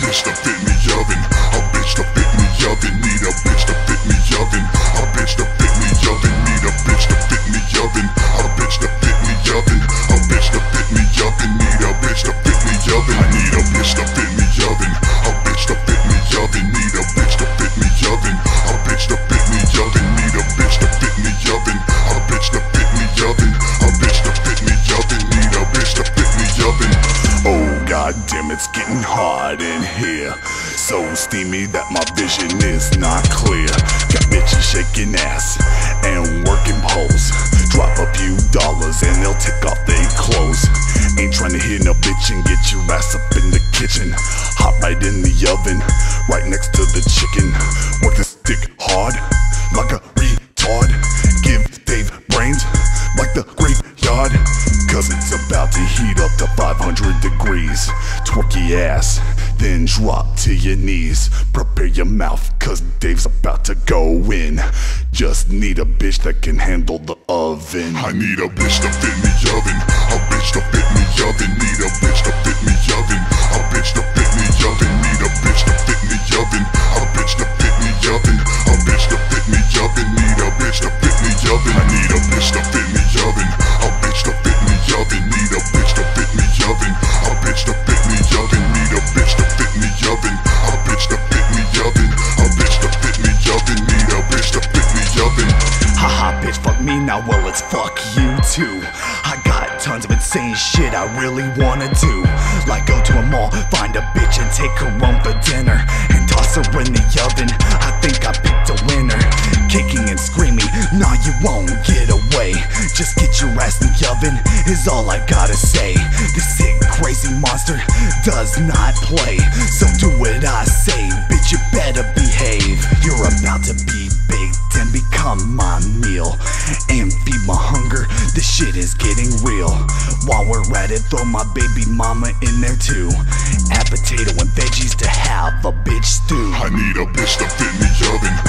bitch to fit me oven. A bitch to fit me oven. Need a bitch to fit me oven. it's getting hard in here. So steamy that my vision is not clear. Got bitches shaking ass and working poles. Drop a few dollars and they'll take off their clothes. Ain't trying to hear no bitchin', get your ass up in the kitchen. Hot right in the oven, right next to the chicken. Work this stick hard, like a retard. To heat up to 500 degrees. Twerk your ass, then drop to your knees. Prepare your mouth, cause Dave's about to go in. Just need a bitch that can handle the oven. I need a bitch to fit in the oven. A bitch to fit now, well, it's fuck you too. I got tons of insane shit I really wanna do. Like go to a mall, find a bitch and take her home for dinner. And toss her in the oven, I think I picked a winner. Kicking and screaming, nah, you won't get away. Just get your ass in the oven, is all I gotta say. This sick, crazy monster does not play. So do what I say, bitch, you better behave. You're about to be baked and become my meal and feed my hunger. This shit is getting real. While we're at it, throw my baby mama in there too. Add potato and veggies to have a bitch stew. I need a bitch to fit in me oven.